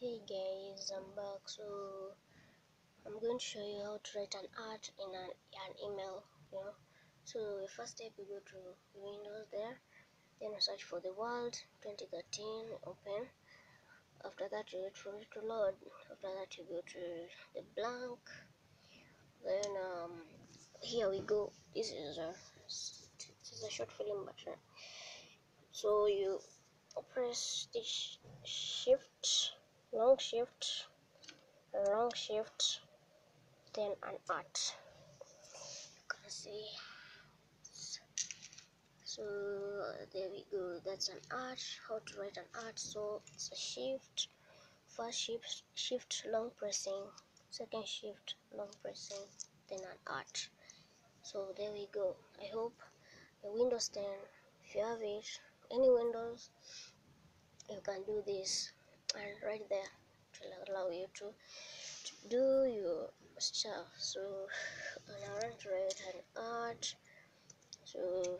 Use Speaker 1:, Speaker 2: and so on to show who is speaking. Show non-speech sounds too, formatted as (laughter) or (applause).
Speaker 1: hey guys i'm back. So i'm going to show you how to write an art in an, an email you know. So the first step you go to windows there then you search for the Word 2013 open. After that you wait for it to load. After that you go to the blank. Then um here we go. This is a this is a short film but uh, so you press this long shift long shift then an art you can see so there we go that's an art how to write an art so it's a shift first shift shift long pressing second shift long pressing then an art so there we go. I hope the windows 10 if you have it any windows you can do this and right there. Will allow you to, to do your stuff. So (laughs) now I'm to write an art. So